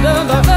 another